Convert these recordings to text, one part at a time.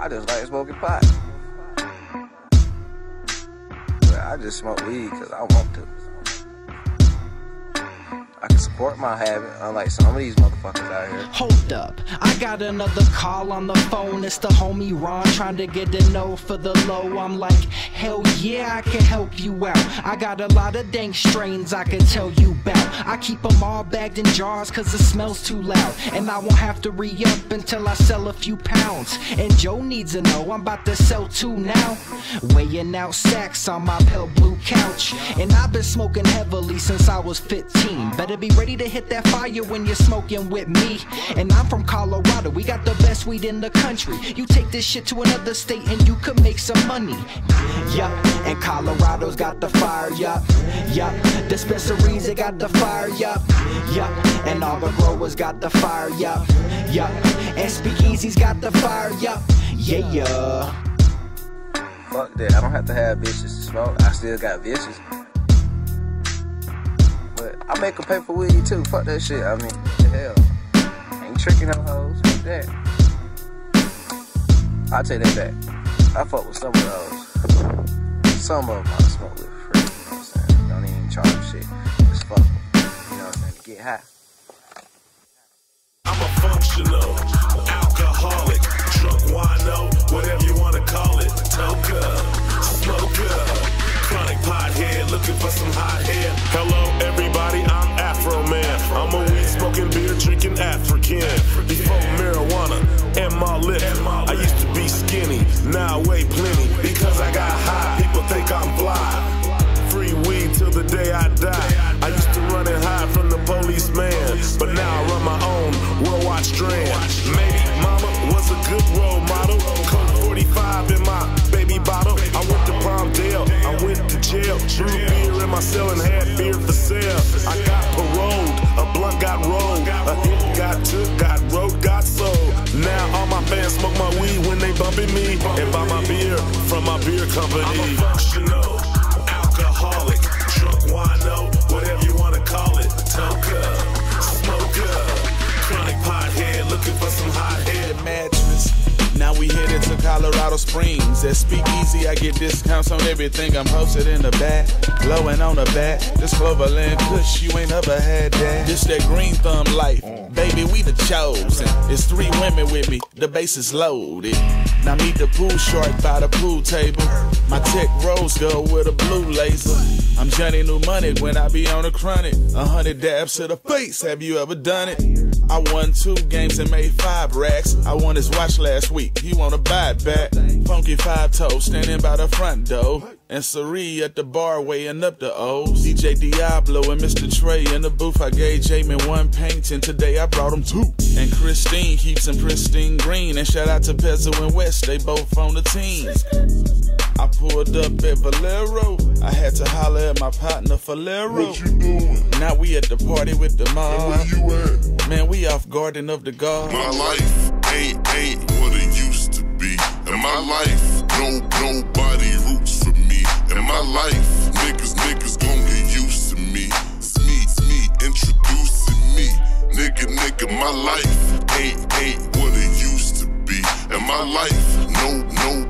I just like smoking pot. I just smoke weed because I want to. I can support my habit, unlike some of these motherfuckers out here. Hold up, I got another call on the phone. It's the homie Ron trying to get the no for the low. I'm like, hell yeah, I can help you out. I got a lot of dank strains I can tell you about. I keep them all bagged in jars cause it smells too loud. And I won't have to re up until I sell a few pounds. And Joe needs to know I'm about to sell two now. Weighing out sacks on my pale blue couch. And I've been smoking heavily since I was 15. Better be ready to hit that fire when you're smoking with me. And I'm from Colorado, we got the best weed in the country. You take this shit to another state and you could make some money. Yup, and Colorado's got the fire, yup. Yup, dispensaries, they got the fire, yup. Yup, and all the growers got the fire, yup. Yup, and Speakeasy's got the fire, yup. Yeah, yeah. Fuck that. I don't have to have bitches to smoke. I still got bitches. I make them pay for weed too. Fuck that shit. I mean, the hell. Ain't tricking no hoes. Fuck that. I take that back. I fuck with some of those. Some of them I smoke with free. You know what I'm saying? Don't even charge shit. Just fuck. You know what I'm saying? Get high. I'm a functional alcoholic, drunk wino, cell and had beer for sale. I got paroled, a blunt got rolled, a hit got took, got wrote, got sold. Now all my fans smoke my weed when they bumping me and buy my beer from my beer company. I'm a functional alcoholic, Colorado Springs. At Speakeasy, I get discounts on everything. I'm posted in the back, blowing on the back. This Cloverland Kush, you ain't never had that. This that green thumb life, baby, we the chosen. It's three women with me, the base is loaded. Now meet the pool shark by the pool table. My tech rose gold with a blue laser. I'm Johnny New Money when I be on the chronic. A hundred dabs to the face, have you ever done it? I won two games and made five racks. I won his watch last week. He wanna buy it back. Funky five toes standing by the front door. And Sari at the bar weighing up the O's. DJ Diablo and Mr. Trey in the booth. I gave Jamin one painting. Today I brought him two. And Christine keeps him pristine green. And shout out to Pezzo and West. They both on the team. I pulled up at Valero. I had to holler at my partner Valero. What you doing? Now we at the party with the mob. Where you at? Man, we off Garden of the God. My life ain't ain't what it used to be. In my life, no nobody roots for me. In my life, niggas niggas gon' get used to me. It's me, it's me introducing me. Nigga, nigga, my life ain't ain't what it used to be. In my life, no nobody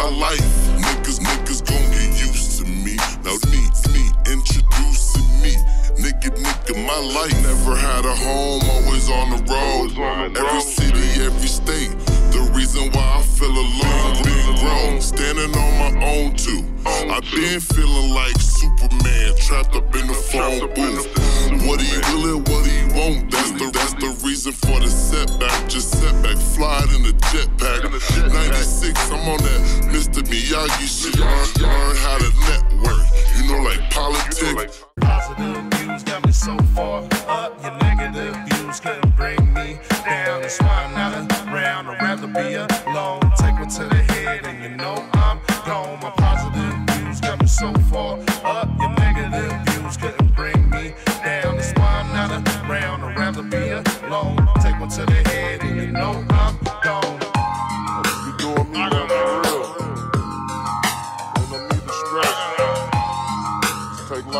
my life, niggas niggas gon' get used to me. Now me, me introducing me. Nigga, nigga, my life never had a home, always on the road. Every city, every state. The reason why I feel alone, been grown, standing on my own too. I been feeling like Superman, trapped up in the phone booth. What he will and what he won't, that's the that's the reason for the setback. Just setback, flying in the jetpack. 96, I'm on that. Miyagi shit. Learn, learn how to network, you know, like politics.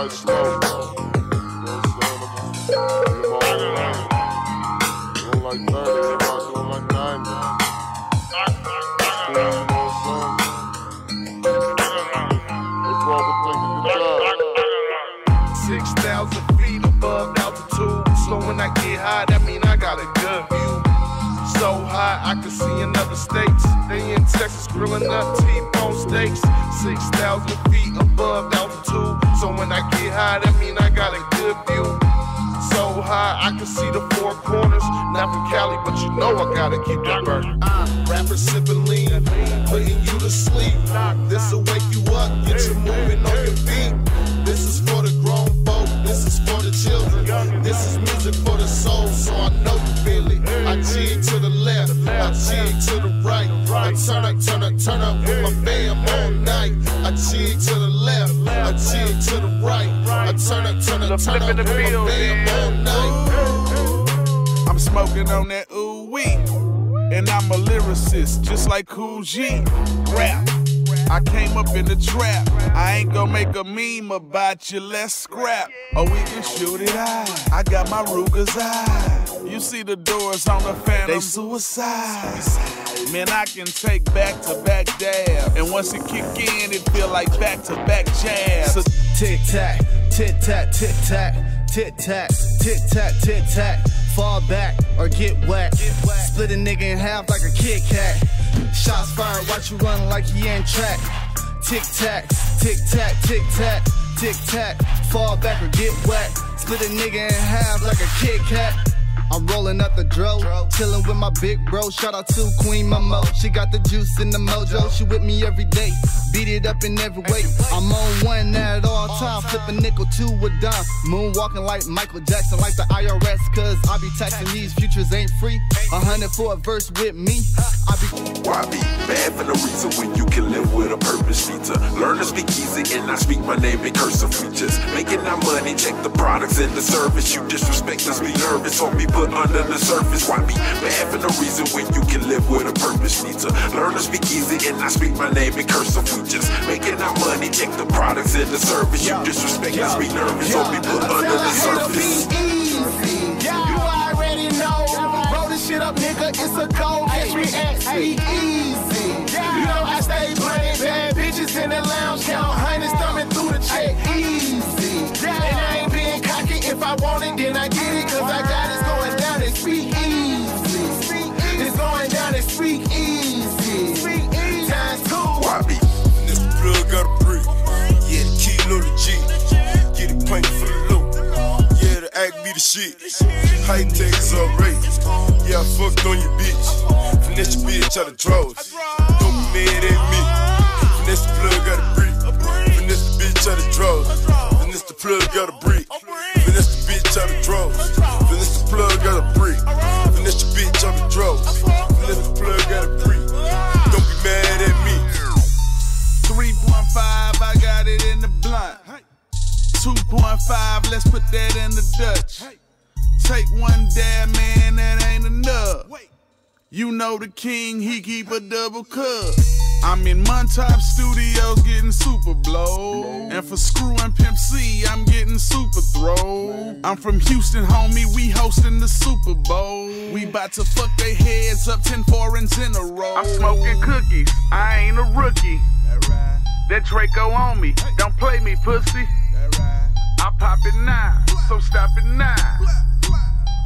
slow. Six thousand feet above altitude. So when I get high, that mean I got a good view. So high I can see in other states. They in Texas grilling up T-bone steaks. Six thousand feet above altitude. So when I get high, that mean I got a good view. So high, I can see the four corners. Not from Cali, but you know I gotta keep that burn. Uh, Rapper sipping lean, putting you to sleep. This'll wake you up, get you moving on your feet. This is for the grown folk, this is for the children. This is music for the soul, so I know you feel it. I jig to the left, I jig to the right. I turn up, turn up, turn up with my fam my fam all night. I'm smoking on that ooh wee. And I'm a lyricist, just like Kool G Rap. I came up in the trap. I ain't gonna make a meme about you, let's scrap. Or we can shoot it out. I got my Ruger's eye. You see the doors on the Phantom, they suicide. Man, I can take back to back dab. And once it kick in, it feel like back to back jabs. So tic tac, tic tac, tic tac, tic tac, tic tac, tic tac. Fall back or get whacked. Split a nigga in half like a Kit Kat. Shots fired, watch you run like he ain't track. Tic tac, tic tac, tic tac, tic tac. Fall back or get whacked. Split a nigga in half like a Kit Kat. I'm rolling up the dro, chilling with my big bro. Shout out to Queen Momo. She got the juice in the mojo. She with me every day. Beat it up in every way. I'm on one at all time. Flip a nickel to a dime. Moonwalking like Michael Jackson, like the IRS. Cause I be taxing these futures ain't free. A hundred for a verse with me. I be Why be bad for no reason when you can live with a purpose? To learn to speak easy and not speak my name in cursive. Just making our money, check the products and the service. You disrespect us, be nervous, or be put under the surface. Why be bad for no reason when you can live with a purpose? To learn to speak easy and I speak my name in cursive. We just making our money, check the products and the service. You disrespect us, be nervous, or be put under the surface. You already know. Roll this shit up, nigga. It's a cold catch me at Speak be the shit. High tech is outrageous. Yeah, I fucked on your bitch. Finesse your bitch out of drawers. Don't be mad at me. Finesse the plug got a brick. Finesse the bitch out of drawers. Finesse the plug got a brick. Finesse the bitch out of drawers. You know the king, he keep a double cup. I'm in Montop Studios getting super blow. And for Screw and Pimp C, I'm getting super throw. I'm from Houston, homie, we hosting the Super Bowl. We bout to fuck their heads up 10 foreigns in a row. I'm smoking cookies, I ain't a rookie. That Draco on me, don't play me, pussy. I pop it now, so stop it now.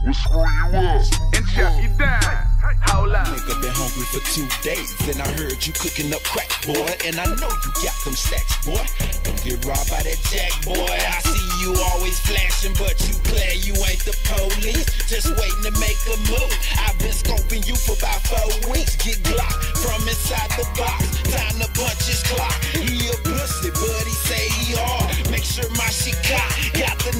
we'll screw you up. And chop you down. Hold up. Nigga been hungry for two days, and I heard you cooking up crack, boy. And I know you got them stacks, boy. Don't get robbed by that jack, boy. I see you always flashing, but you glad you ain't the police. Just waiting to make a move. I've been scoping you for about four weeks. Get Glock from inside the box. Time to punch his clock. He a pussy, but he say he hard. Make sure my shit. Got the